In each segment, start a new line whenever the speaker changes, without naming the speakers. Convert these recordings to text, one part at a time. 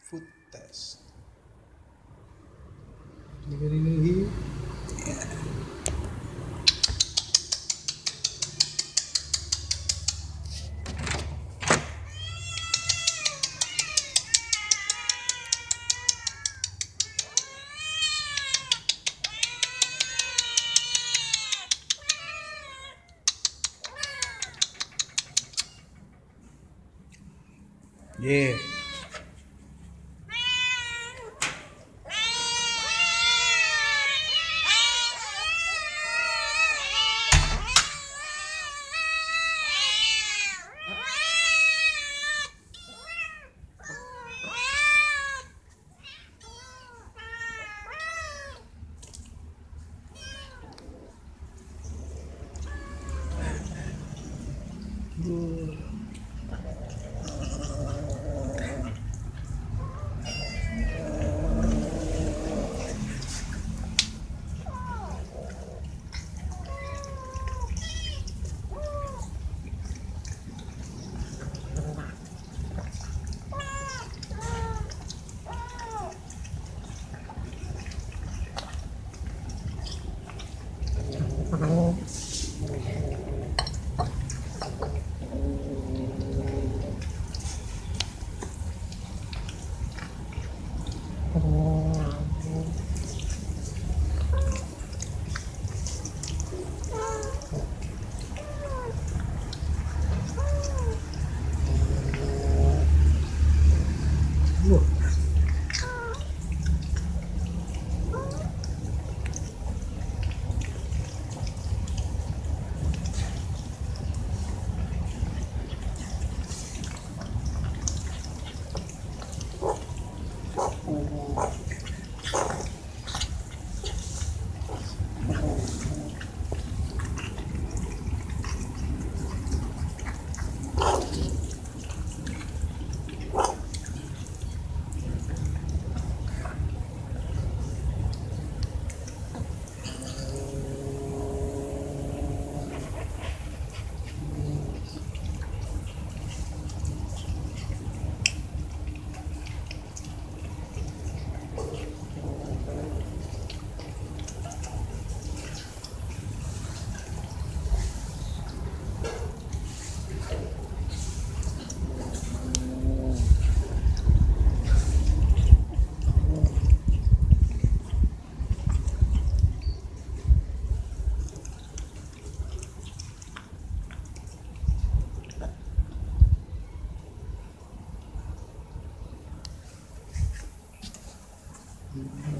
Food test. Yeah. Wah.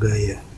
gaya